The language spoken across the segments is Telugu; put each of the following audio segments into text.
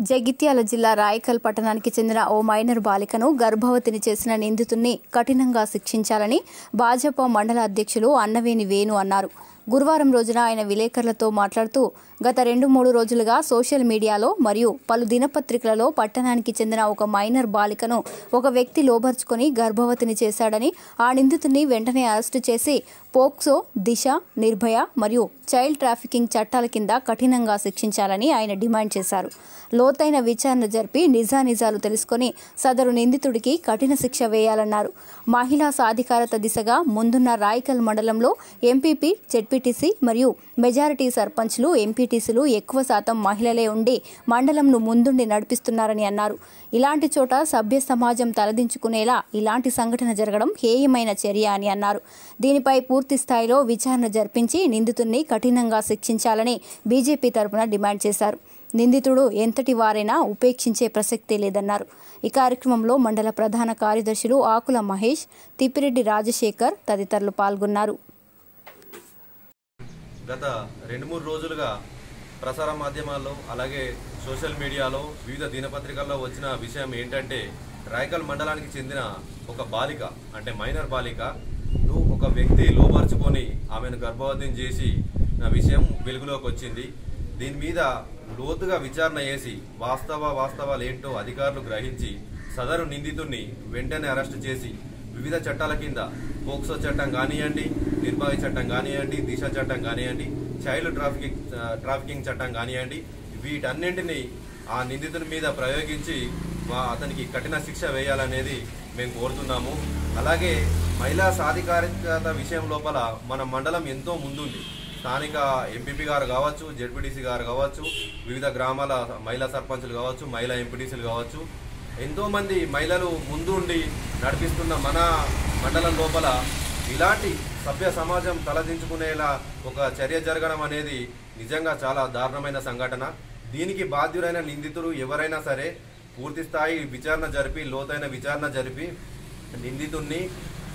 జగిత్యాల జిల్లా రాయకల్ పట్టణానికి చెందిన ఓ మైనర్ బాలికను గర్భవతిని చేసిన నిందితుణ్ణి కఠినంగా శిక్షించాలని భాజపా మండల అధ్యక్షులు అన్నవేని వేణు అన్నారు. గురువారం రోజున ఆయన విలేకరులతో మాట్లాడుతూ గత రెండు మూడు రోజులుగా సోషల్ మీడియాలో మరియు పలు దినపత్రికలలో పట్టణానికి చెందిన ఒక మైనర్ బాలికను ఒక వ్యక్తి లోబర్చుకొని గర్భవతిని చేశాడని ఆ నిందితుడిని వెంటనే అరెస్టు చేసి పోక్సో దిశ నిర్భయ మరియు చైల్డ్ ట్రాఫికింగ్ చట్టాల కింద కఠినంగా శిక్షించాలని ఆయన డిమాండ్ చేశారు. లోతైన విచారణ జరిపి నిజానిజాలు తెలుసుకొని సదరు నిందితుడికి కఠిన శిక్ష వేయాలన్నారు. మహిళా సాధికారత దిశగా ముందున్న రాయకల్ మండలంలో ఎంపీపీ ఎంపీటీసీ మరియు మెజారిటీ సర్పంచ్లు ఎంపీటీసీలు ఎక్కువ శాతం మహిళలే ఉండి మండలంను ముందుండి నడిపిస్తున్నారని అన్నారు. ఇలాంటి చోట సభ్య సమాజం తలదించుకునేలా ఇలాంటి సంఘటన జరగడం హేయమైన చర్య అని అన్నారు. దీనిపై పూర్తి స్థాయిలో విచారణ జరిపించి నిందితుడిని కఠినంగా శిక్షించాలని బీజేపీ తరపున డిమాండ్ చేశారు. నిందితుడు ఎంతటి వారైనా ఉపేక్షించే ప్రసక్తే లేదన్నారు. ఈ కార్యక్రమంలో మండల ప్రధాన కార్యదర్శులు ఆకుల మహేష్ తిప్పిరెడ్డి రాజశేఖర్ తదితరులు పాల్గొన్నారు. గత రెండు మూడు రోజులుగా ప్రసార మాధ్యమాల్లో అలాగే సోషల్ మీడియాలో వివిధ దినపత్రికల్లో వచ్చిన విషయం ఏంటంటే రాయకల్ మండలానికి చెందిన ఒక బాలిక అంటే మైనర్ బాలిక ఒక వ్యక్తి లోపరుచుకొని ఆమెను గర్భవతిని చేసి నా విషయం వెలుగులోకి వచ్చింది. దీని మీద లోతుగా విచారణ చేసి వాస్తవ వాస్తవాలు ఏంటో అధికారులు గ్రహించి సదరు నిందితుడిని వెంటనే అరెస్టు చేసి వివిధ చట్టాల కింద పోక్సో చట్టం కానివ్వండి నిర్భయ చట్టం కానివ్వండి దిశ చట్టం కానివ్వండి చైల్డ్ ట్రాఫికింగ్ ట్రాఫికింగ్ చట్టం కానివ్వండి వీటన్నింటినీ ఆ నిందితుని మీద ప్రయోగించి అతనికి కఠిన శిక్ష వేయాలనేది మేము కోరుతున్నాము. అలాగే మహిళా సాధికారికత విషయం లోపల మన మండలం ఎంతో ముందుంది. స్థానిక ఎంపీపీ గారు కావచ్చు జెడ్పీటీసీ గారు కావచ్చు వివిధ గ్రామాల మహిళా సర్పంచులు కావచ్చు మహిళా ఎంపీటీసీలు కావచ్చు ఎంతో మంది మహిళలు ముందుండి నడిపిస్తున్న మన మండలం లోపల ఇలాంటి సభ్య సమాజం తలదించుకునేలా ఒక చర్య జరగడం అనేది నిజంగా చాలా దారుణమైన సంఘటన. దీనికి బాధ్యులైన నిందితులు ఎవరైనా సరే పూర్తి స్థాయి విచారణ జరిపి లోతైన విచారణ జరిపి నిందితుడిని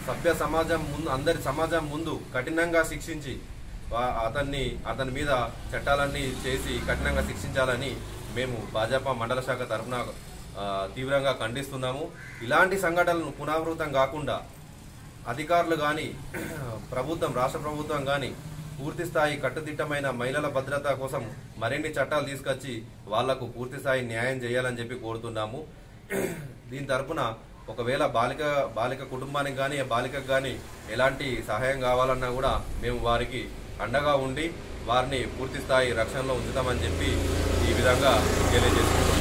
సభ్య సమాజం ముందు అందరి సమాజం ముందు కఠినంగా శిక్షించి అతన్ని అతని మీద చట్టాలన్నీ చేసి కఠినంగా శిక్షించాలని మేము భాజపా మండల శాఖ తరఫున తీవ్రంగా ఖండిస్తున్నాము. ఇలాంటి సంఘటనలు పునరావృతం కాకుండా అధికారులు కానీ ప్రభుత్వం రాష్ట్ర ప్రభుత్వం కానీ పూర్తి స్థాయి కట్టుదిట్టమైన మహిళల భద్రత కోసం మరిన్ని చట్టాలు తీసుకొచ్చి వాళ్ళకు పూర్తి స్థాయి న్యాయం చేయాలని చెప్పి కోరుతున్నాము. దీని తరపున ఒకవేళ బాలిక బాలిక కుటుంబానికి కానీ బాలికకు కానీ ఎలాంటి సహాయం కావాలన్నా కూడా మేము వారికి అండగా ఉండి వారిని పూర్తి స్థాయి రక్షణలో ఉంచుతామని చెప్పి ఈ విధంగా తెలియజేస్తున్నాం